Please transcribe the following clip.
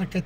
I could